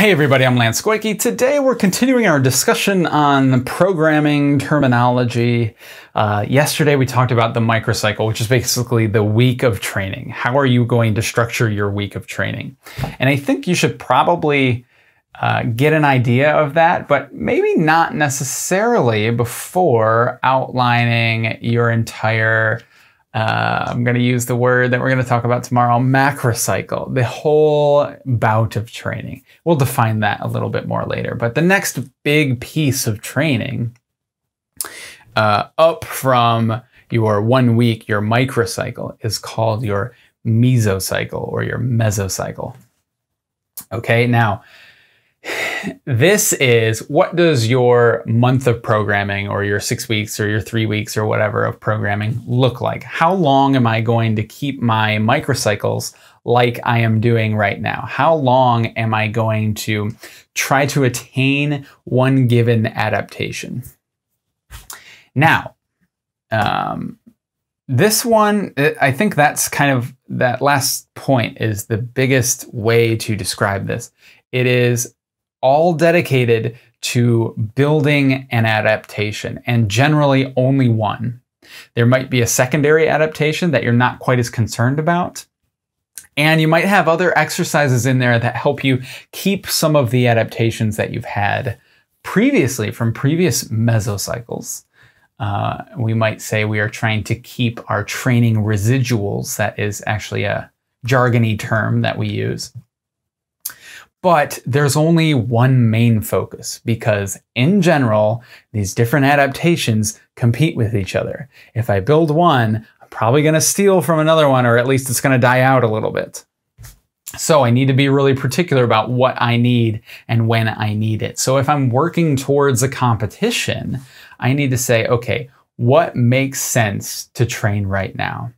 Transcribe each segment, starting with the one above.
Hey everybody, I'm Lance Goyke. Today we're continuing our discussion on programming terminology. Uh, yesterday we talked about the microcycle, which is basically the week of training. How are you going to structure your week of training? And I think you should probably uh, get an idea of that, but maybe not necessarily before outlining your entire uh, I'm going to use the word that we're going to talk about tomorrow, macrocycle, the whole bout of training. We'll define that a little bit more later. But the next big piece of training, uh, up from your one week, your microcycle, is called your mesocycle or your mesocycle. Okay, now this is what does your month of programming or your six weeks or your three weeks or whatever of programming look like? How long am I going to keep my microcycles like I am doing right now? How long am I going to try to attain one given adaptation? Now, um, this one, I think that's kind of that last point is the biggest way to describe this. It is all dedicated to building an adaptation and generally only one. There might be a secondary adaptation that you're not quite as concerned about. And you might have other exercises in there that help you keep some of the adaptations that you've had previously from previous mesocycles. Uh, we might say we are trying to keep our training residuals. That is actually a jargony term that we use. But there's only one main focus because, in general, these different adaptations compete with each other. If I build one, I'm probably going to steal from another one, or at least it's going to die out a little bit. So I need to be really particular about what I need and when I need it. So if I'm working towards a competition, I need to say, okay, what makes sense to train right now?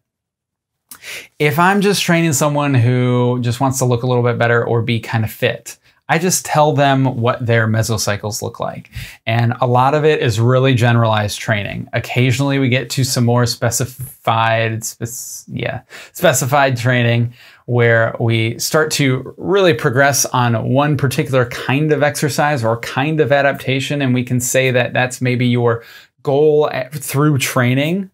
If I'm just training someone who just wants to look a little bit better or be kind of fit, I just tell them what their mesocycles look like. And a lot of it is really generalized training. Occasionally we get to some more specified, spec- yeah, specified training where we start to really progress on one particular kind of exercise or kind of adaptation. And we can say that that's maybe your goal eh, through training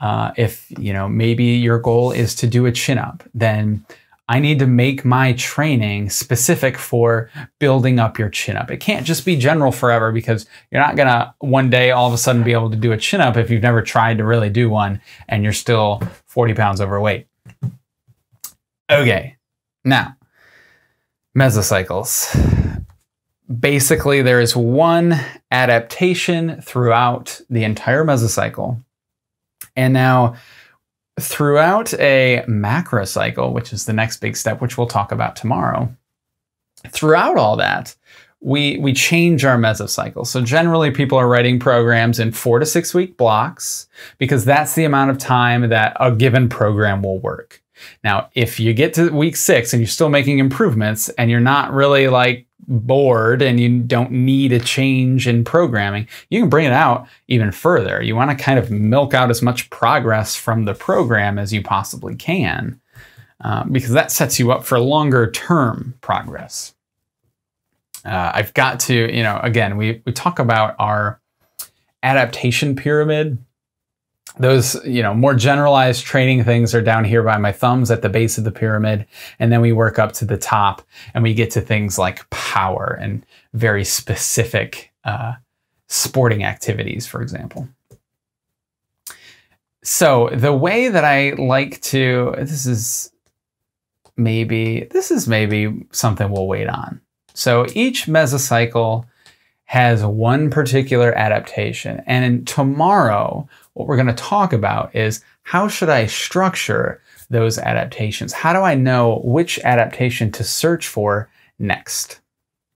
uh, if you know maybe your goal is to do a chin up, then I need to make my training specific for building up your chin up. It can't just be general forever because you're not gonna one day all of a sudden be able to do a chin up if you've never tried to really do one and you're still 40 pounds overweight. Okay, now mesocycles. Basically, there is one adaptation throughout the entire mesocycle and now throughout a macrocycle, which is the next big step, which we'll talk about tomorrow, throughout all that, we, we change our mesocycle. So generally people are writing programs in four to six week blocks because that's the amount of time that a given program will work. Now, if you get to week six and you're still making improvements and you're not really like bored and you don't need a change in programming, you can bring it out even further. You want to kind of milk out as much progress from the program as you possibly can uh, because that sets you up for longer term progress. Uh, I've got to, you know, again, we, we talk about our adaptation pyramid those you know more generalized training things are down here by my thumbs at the base of the pyramid. And then we work up to the top and we get to things like power and very specific uh, sporting activities for example. So the way that i like to this is maybe this is maybe something we'll wait on. So each mesocycle has one particular adaptation and tomorrow what we're going to talk about is how should I structure those adaptations? How do I know which adaptation to search for next?